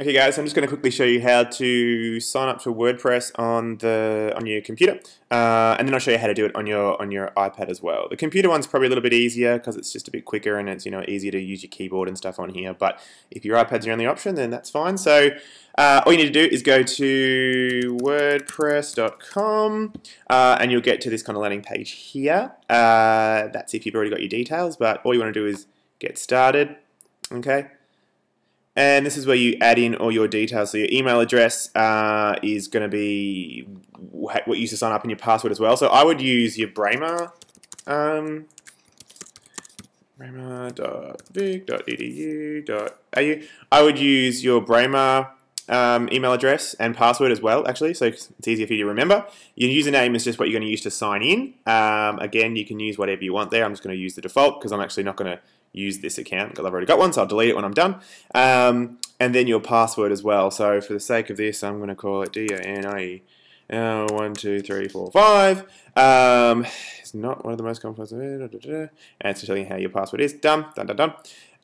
Okay guys, I'm just going to quickly show you how to sign up to WordPress on the on your computer, uh, and then I'll show you how to do it on your on your iPad as well. The computer one's probably a little bit easier because it's just a bit quicker and it's you know easier to use your keyboard and stuff on here. But if your iPad's your only option, then that's fine. So uh, all you need to do is go to WordPress.com, uh, and you'll get to this kind of landing page here. Uh, that's if you've already got your details, but all you want to do is get started. Okay. And this is where you add in all your details. So your email address uh, is going to be what you use to sign up and your password as well. So I would use your Braemar, um, braemar.vic.edu.au. I would use your Braemar um, email address and password as well, actually, so it's easier for you to remember. Your username is just what you're going to use to sign in. Um, again, you can use whatever you want there. I'm just going to use the default because I'm actually not going to use this account because I've already got one, so I'll delete it when I'm done. Um, and then your password as well. So for the sake of this, I'm going to call it D-A-N-I-E. Uh, one, two, three, four, five. Um, it's not one of the most complex. And it's telling you how your password is. Done, done, done, done.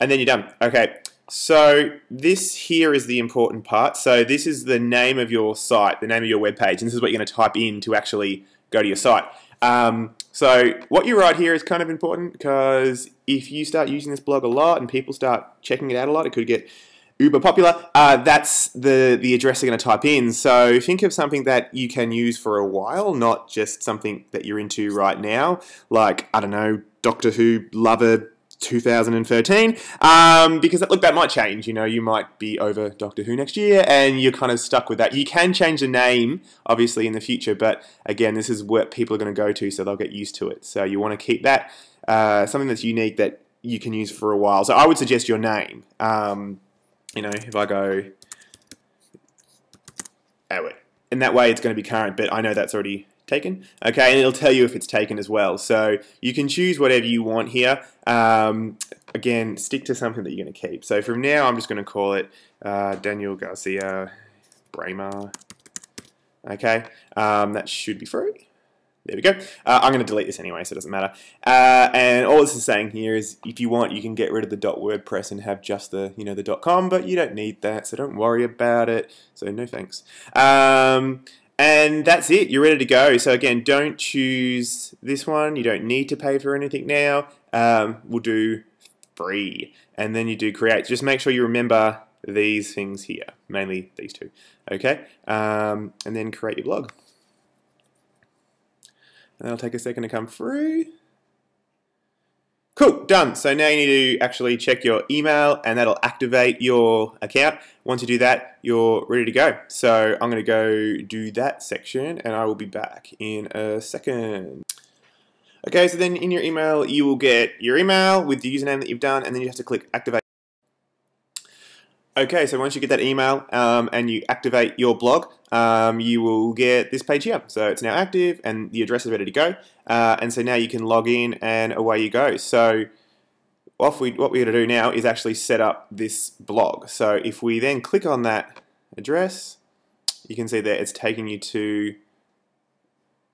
And then you're done. Okay, so this here is the important part. So this is the name of your site, the name of your web page, and this is what you're going to type in to actually go to your site. Um, so what you write here is kind of important because if you start using this blog a lot and people start checking it out a lot, it could get uber popular. Uh, that's the, the address they're going to type in. So think of something that you can use for a while, not just something that you're into right now, like, I don't know, Doctor Who lover 2013 um, because look that might change you know you might be over Doctor Who next year and you're kind of stuck with that. You can change the name obviously in the future but again this is what people are going to go to so they'll get used to it. So you want to keep that uh, something that's unique that you can use for a while. So I would suggest your name. Um, you know if I go oh, in that way it's going to be current but I know that's already taken. Okay, and it'll tell you if it's taken as well. So you can choose whatever you want here. Um, again, stick to something that you're going to keep. So from now, I'm just going to call it uh, Daniel Garcia Braemar. Okay, um, that should be free. There we go. Uh, I'm going to delete this anyway, so it doesn't matter. Uh, and all this is saying here is, if you want, you can get rid of the .wordpress and have just the, you know, the .com, but you don't need that, so don't worry about it. So no thanks. Um, and that's it, you're ready to go. So again, don't choose this one. You don't need to pay for anything now. Um, we'll do free. And then you do create. Just make sure you remember these things here, mainly these two. Okay, um, and then create your blog. And that'll take a second to come through. Cool, done. So now you need to actually check your email and that'll activate your account. Once you do that, you're ready to go. So I'm going to go do that section and I will be back in a second. Okay, so then in your email, you will get your email with the username that you've done and then you have to click activate. Okay, so once you get that email um, and you activate your blog, um, you will get this page here. So it's now active and the address is ready to go. Uh, and so now you can log in and away you go. So off we, what we're going to do now is actually set up this blog. So if we then click on that address, you can see that it's taking you to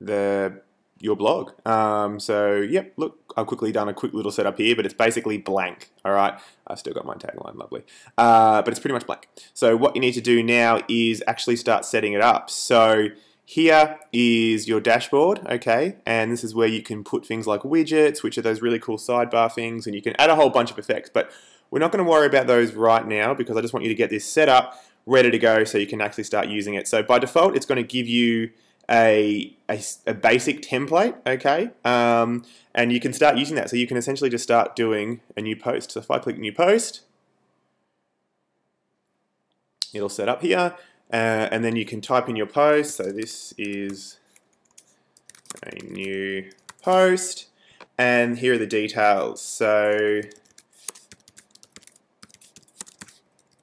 the your blog. Um, so, yep, look, I've quickly done a quick little setup here, but it's basically blank, all right? I've still got my tagline, lovely. Uh, but it's pretty much blank. So what you need to do now is actually start setting it up. So here is your dashboard, okay? And this is where you can put things like widgets, which are those really cool sidebar things, and you can add a whole bunch of effects. But we're not going to worry about those right now because I just want you to get this set up, ready to go, so you can actually start using it. So by default, it's going to give you a, a, a basic template, okay? Um, and you can start using that. So you can essentially just start doing a new post. So if I click new post, it'll set up here. Uh, and then you can type in your post. So this is a new post. And here are the details. So,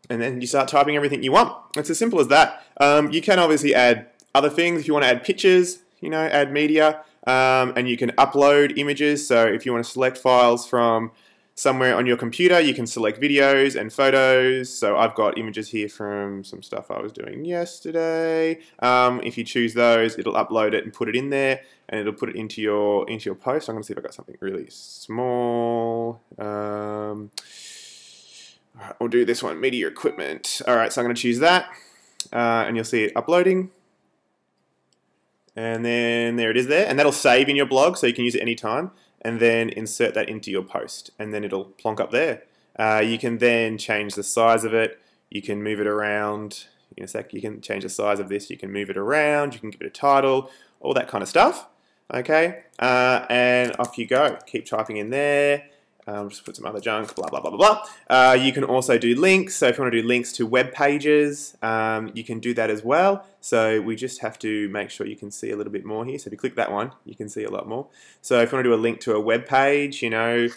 and then you start typing everything you want. It's as simple as that. Um, you can obviously add other things, if you want to add pictures, you know, add media, um, and you can upload images. So if you want to select files from somewhere on your computer, you can select videos and photos. So I've got images here from some stuff I was doing yesterday. Um, if you choose those, it'll upload it and put it in there, and it'll put it into your into your post. I'm going to see if I got something really small. Um, we'll do this one, media equipment. All right, so I'm going to choose that, uh, and you'll see it uploading. And then there it is there, and that'll save in your blog, so you can use it anytime, and then insert that into your post, and then it'll plonk up there. Uh, you can then change the size of it, you can move it around, in a sec, you can change the size of this, you can move it around, you can give it a title, all that kind of stuff. Okay, uh, and off you go. Keep typing in there. Um, just put some other junk, blah, blah, blah, blah, blah. Uh, you can also do links. So if you want to do links to web pages, um, you can do that as well. So we just have to make sure you can see a little bit more here. So if you click that one, you can see a lot more. So if you want to do a link to a web page, you know,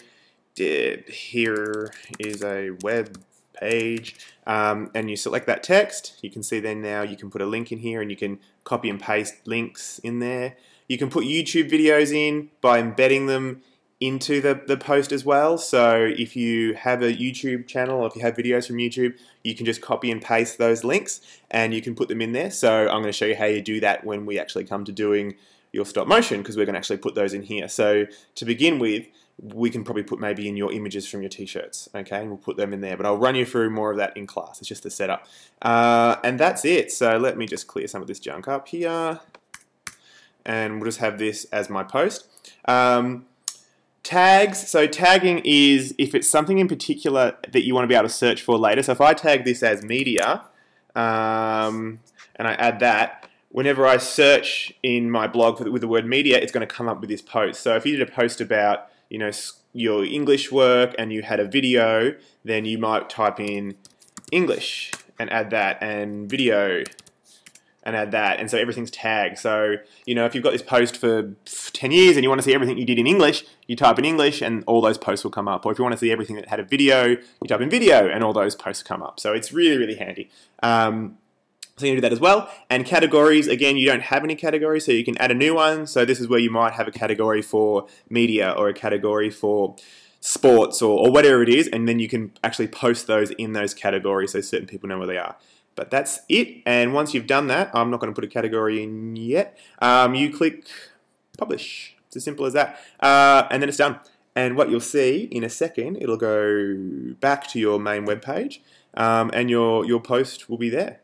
here is a web page um, and you select that text you can see then now you can put a link in here and you can copy and paste links in there you can put YouTube videos in by embedding them into the, the post as well. So if you have a YouTube channel or if you have videos from YouTube you can just copy and paste those links and you can put them in there. So I'm going to show you how you do that when we actually come to doing your stop motion because we're going to actually put those in here. So to begin with we can probably put maybe in your images from your t-shirts okay? And we'll put them in there but I'll run you through more of that in class. It's just the setup. Uh, and that's it. So let me just clear some of this junk up here. And we'll just have this as my post. Um, tags so tagging is if it's something in particular that you want to be able to search for later so if I tag this as media um, and I add that whenever I search in my blog with the word media, it's going to come up with this post. So if you did a post about you know, your English work and you had a video, then you might type in English and add that and video and add that. And so everything's tagged. So, you know, if you've got this post for 10 years and you want to see everything you did in English, you type in English and all those posts will come up. Or if you want to see everything that had a video, you type in video and all those posts come up. So it's really, really handy. Um, so you can do that as well. And categories, again, you don't have any categories, so you can add a new one. So this is where you might have a category for media or a category for sports or, or whatever it is, and then you can actually post those in those categories so certain people know where they are. But that's it. And once you've done that, I'm not going to put a category in yet. Um, you click publish. It's as simple as that. Uh, and then it's done. And what you'll see in a second, it'll go back to your main web page, um, and your, your post will be there.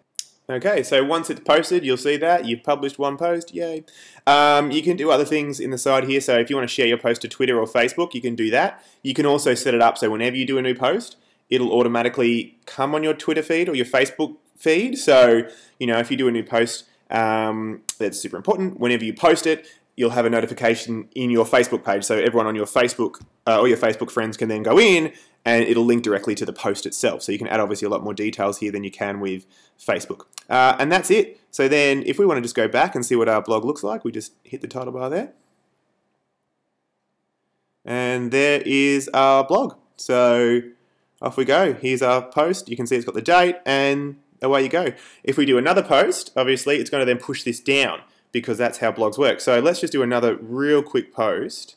Okay, so once it's posted, you'll see that. You've published one post, yay. Um, you can do other things in the side here. So if you want to share your post to Twitter or Facebook, you can do that. You can also set it up so whenever you do a new post, it'll automatically come on your Twitter feed or your Facebook feed. So, you know, if you do a new post, um, that's super important. Whenever you post it, you'll have a notification in your Facebook page. So everyone on your Facebook uh, or your Facebook friends can then go in and it'll link directly to the post itself. So you can add obviously a lot more details here than you can with Facebook. Uh, and that's it. So then if we want to just go back and see what our blog looks like, we just hit the title bar there. And there is our blog. So off we go. Here's our post. You can see it's got the date and away you go. If we do another post, obviously it's going to then push this down because that's how blogs work. So let's just do another real quick post.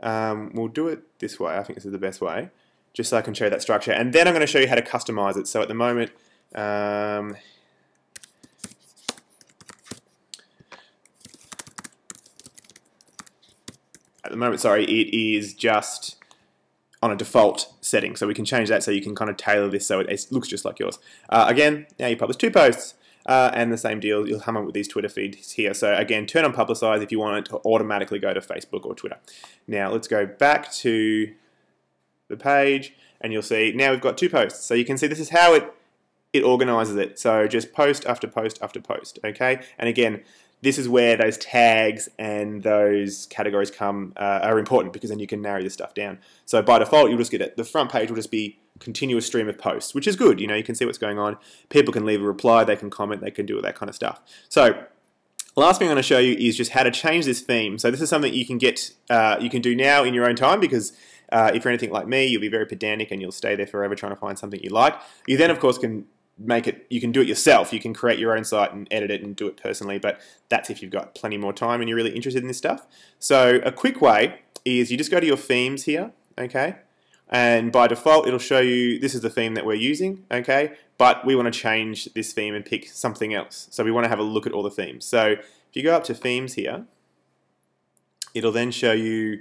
Um, we'll do it this way. I think this is the best way just so I can show you that structure. And then I'm going to show you how to customize it. So at the moment, um, at the moment, sorry, it is just on a default setting. So we can change that so you can kind of tailor this so it, looks just like yours. Uh, again, now you publish two posts. Uh, and the same deal, you'll come up with these Twitter feeds here. So again, turn on publicize if you want it to automatically go to Facebook or Twitter. Now let's go back to the page and you'll see now we've got two posts. So you can see this is how it it organizes it. So just post after post after post, okay? And again, this is where those tags and those categories come uh, are important because then you can narrow this stuff down. So by default, you'll just get it. The front page will just be continuous stream of posts, which is good. You know, you can see what's going on. People can leave a reply, they can comment, they can do all that kind of stuff. So last thing I'm going to show you is just how to change this theme. So this is something you can get, uh, you can do now in your own time because uh, if you're anything like me, you'll be very pedantic and you'll stay there forever trying to find something you like. You then, of course, can make it, you can do it yourself. You can create your own site and edit it and do it personally, but that's if you've got plenty more time and you're really interested in this stuff. So a quick way is you just go to your themes here, okay? And by default, it'll show you this is the theme that we're using, okay? But we want to change this theme and pick something else. So we want to have a look at all the themes. So if you go up to themes here, it'll then show you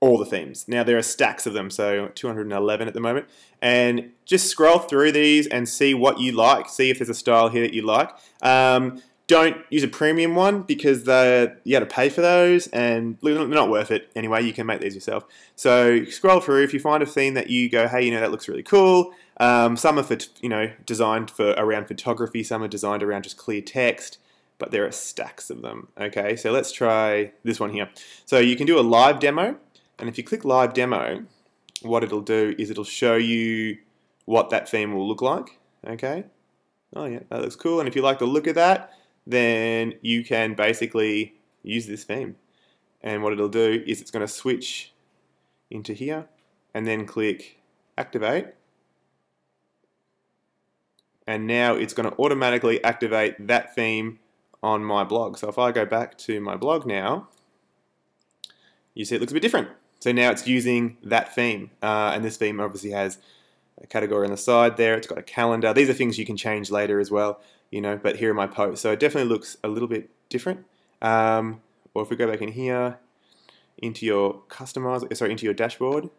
all the themes. Now there are stacks of them, so 211 at the moment. And just scroll through these and see what you like. See if there's a style here that you like. Um, don't use a premium one because the, you got to pay for those and they're not worth it anyway. You can make these yourself. So scroll through. If you find a theme that you go, hey, you know, that looks really cool. Um, some are for, you know, designed for around photography. Some are designed around just clear text but there are stacks of them. Okay, so let's try this one here. So you can do a live demo, and if you click live demo, what it'll do is it'll show you what that theme will look like. Okay, oh yeah, that looks cool. And if you like the look of that, then you can basically use this theme. And what it'll do is it's going to switch into here, and then click activate and now it's going to automatically activate that theme on my blog. So if I go back to my blog now, you see it looks a bit different. So now it's using that theme, uh, and this theme obviously has a category on the side there. It's got a calendar. These are things you can change later as well, you know. But here are my posts, so it definitely looks a little bit different. Um, or if we go back in here into your customize, sorry, into your dashboard.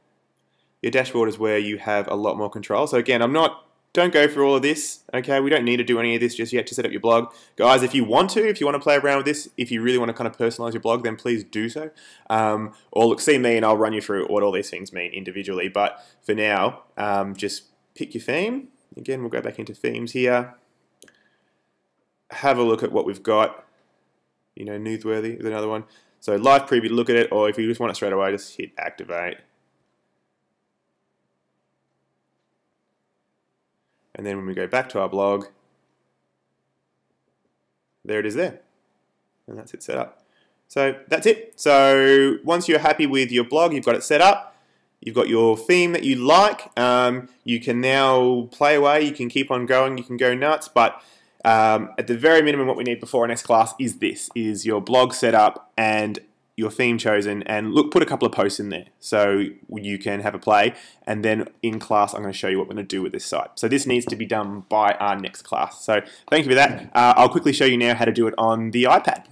Your dashboard is where you have a lot more control. So again, I'm not don't go through all of this, okay? We don't need to do any of this just yet to set up your blog. Guys, if you want to, if you want to play around with this, if you really want to kind of personalize your blog, then please do so. Um, or look, see me and I'll run you through what all these things mean individually. But for now, um, just pick your theme. Again, we'll go back into themes here. Have a look at what we've got. You know, newsworthy is another one. So live preview, look at it, or if you just want it straight away, just hit activate. And then when we go back to our blog, there it is there. And that's it set up. So that's it. So once you're happy with your blog, you've got it set up, you've got your theme that you like, um, you can now play away, you can keep on going, you can go nuts, but um, at the very minimum what we need before our next class is this, is your blog set up and your theme chosen and look put a couple of posts in there. So you can have a play and then in class I'm going to show you what we're going to do with this site. So this needs to be done by our next class. So thank you for that. Uh, I'll quickly show you now how to do it on the iPad